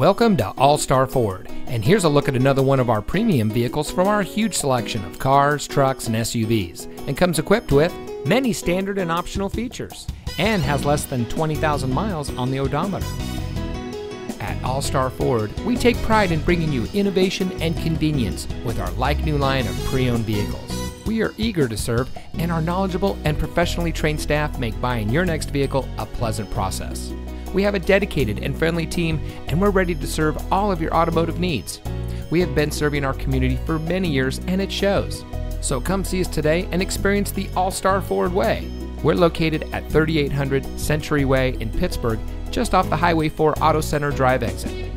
Welcome to All Star Ford, and here's a look at another one of our premium vehicles from our huge selection of cars, trucks, and SUVs, and comes equipped with many standard and optional features, and has less than 20,000 miles on the odometer. At All Star Ford, we take pride in bringing you innovation and convenience with our like new line of pre owned vehicles. We are eager to serve, and our knowledgeable and professionally trained staff make buying your next vehicle a pleasant process. We have a dedicated and friendly team, and we're ready to serve all of your automotive needs. We have been serving our community for many years, and it shows. So come see us today and experience the All Star Ford Way. We're located at 3800 Century Way in Pittsburg, just off the Highway 4 Auto Center Drive exit.